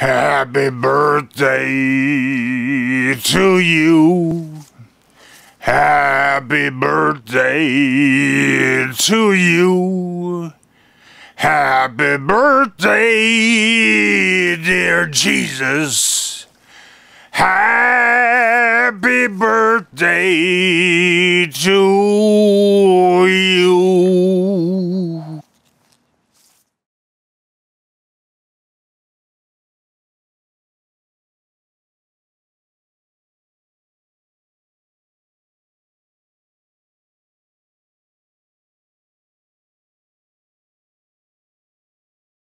Happy birthday to you. Happy birthday to you. Happy birthday, dear Jesus. Happy birthday to you.